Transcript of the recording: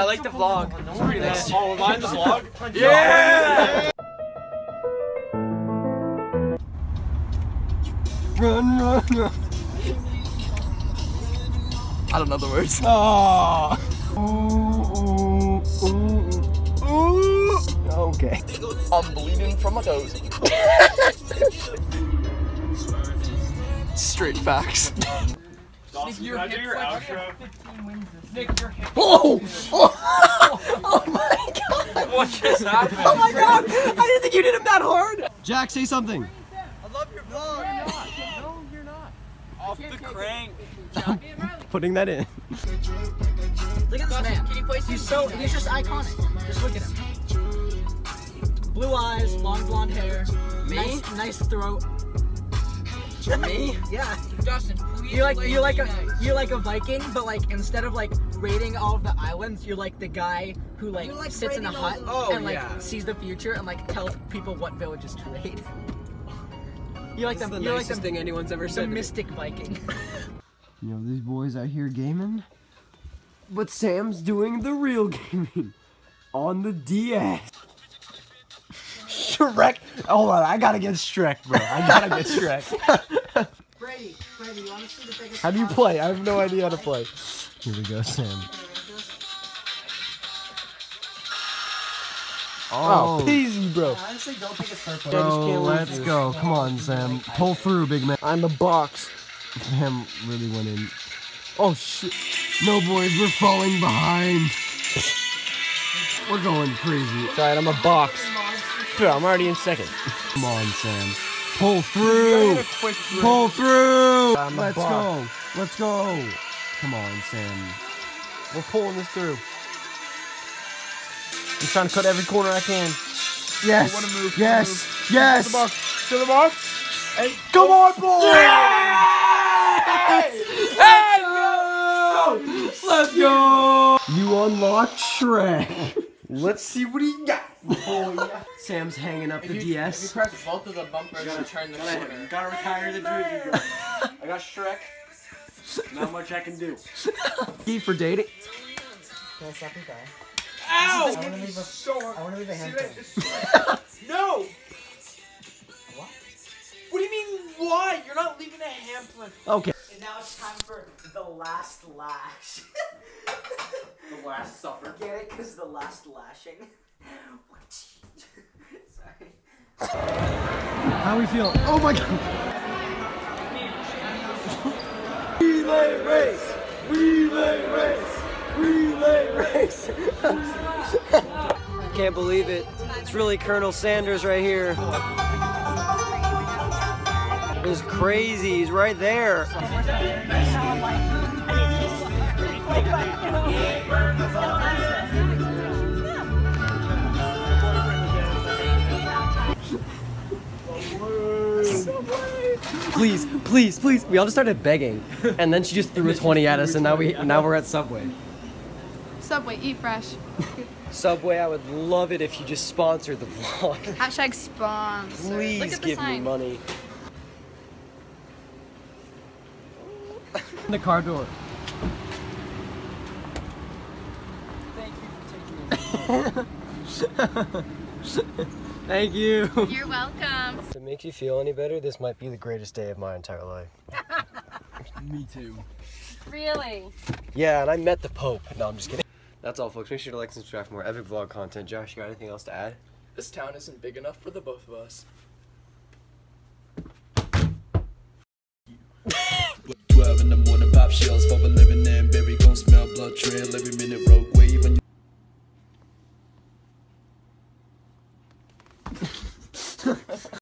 I like the vlog. It's pretty nice. Oh, mine's the vlog? Yeah! Run, run, run. I don't know the words. Oh. Ooh, ooh, ooh, ooh. Okay. I'm bleeding from my toes. Straight facts. Dawson, can I do your outro? Oh! Oh! oh my god! What just happened? Oh my god! I didn't think you did him that hard! Jack, say something. I love your vlog. No, you're not. No, you're not. Off the crank. Putting that in. Look at this man. Can you place He's so he's just iconic. Just look at him. Blue eyes, long blonde hair, nice nice throat. Me? Yeah. Dustin, please You're like you're like a Fortnite. you're like a Viking, but like instead of like raiding all of the islands, you're like the guy who like, like sits in a hut the- Oh, and like yeah. sees the future and like tells people what villages to raid. You're like This the, you're like nicest thing anyone's ever the said. to me. mystic Viking. You know, these boys out here gaming. But Sam's doing the real gaming. On the DS. Shrek. Hold on, I gotta get Shrek, bro. I gotta get Shrek. How do you play? I have no idea how to play. Here we go, Sam. Oh, oh. easy, bro. Honestly, don't think it's purple. Bro, let's go. Come on, Sam. Pull through, big man. I'm a box. Sam really went in. Oh, shit. No, boys, we're falling behind. We're going crazy. Sorry, I'm a box. Dude, I'm already in second. Come on, Sam. Pull through. Pull through. Let's go. Let's go. Come on, Sam. We're pulling this through. I'm trying to cut every corner I can. Yes. wanna move, yes. Yes. To the box. To the box. And Come on, boys. Let's go. go. You unlocked Shrek. Let's see what he got. Oh, Sam's hanging up the DS. You press both of the bumpers to turn the corner. Gotta retire the jersey, girl. I got Shrek. Not much I can do. Key for dating. Ow! I want to leave a, So I want to leave a hand. No! What? What do you mean, why? You're not leaving a handprint. Okay. And now it's time for the last lash. The last supper. Get it? Cause the last lashing. Sorry. How we feel? Oh my god. Relay race. Relay race. Relay race. I Can't believe it. It's really Colonel Sanders right here. It's crazy. He's right there. Please, please, please. We all just started begging, and then she just threw a twenty at us, and now we now we're at Subway. Subway, eat fresh. Subway, I would love it if you just sponsored the vlog. Hashtag sponsor. Please give me money. In the car door. Thank you. You're welcome. If it makes you feel any better, this might be the greatest day of my entire life. Me too. Really? Yeah, and I met the Pope. No, I'm just kidding. That's all, folks. Make sure to like and subscribe for more epic vlog content. Josh, you got anything else to add? This town isn't big enough for the both of us. Twelve in the morning, pop shells, but living in, baby, gon' smell